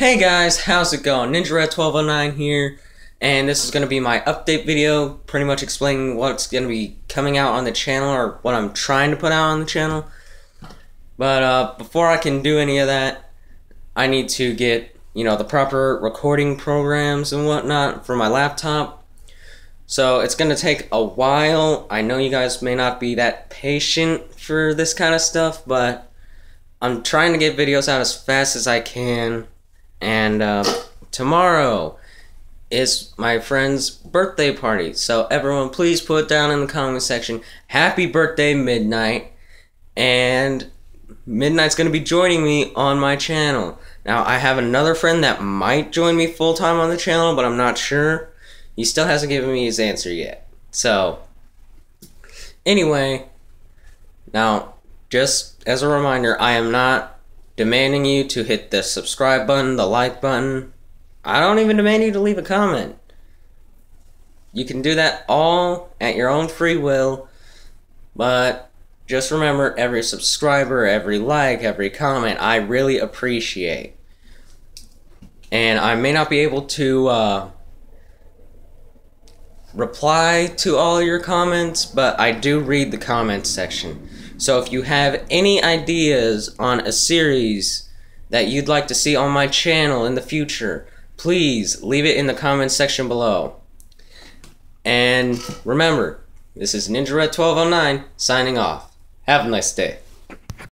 Hey guys, how's it going? Ninja Red 1209 here, and this is going to be my update video, pretty much explaining what's going to be coming out on the channel, or what I'm trying to put out on the channel. But uh, before I can do any of that, I need to get, you know, the proper recording programs and whatnot for my laptop. So it's going to take a while. I know you guys may not be that patient for this kind of stuff, but I'm trying to get videos out as fast as I can. And uh, tomorrow is my friend's birthday party. So everyone, please put down in the comment section, happy birthday, Midnight. And Midnight's going to be joining me on my channel. Now, I have another friend that might join me full time on the channel, but I'm not sure. He still hasn't given me his answer yet. So, anyway, now, just as a reminder, I am not demanding you to hit the subscribe button, the like button. I don't even demand you to leave a comment. You can do that all at your own free will, but just remember every subscriber, every like, every comment, I really appreciate. And I may not be able to uh, reply to all your comments, but I do read the comments section. So if you have any ideas on a series that you'd like to see on my channel in the future, please leave it in the comments section below. And remember, this is Ninja Red 1209 signing off. Have a nice day.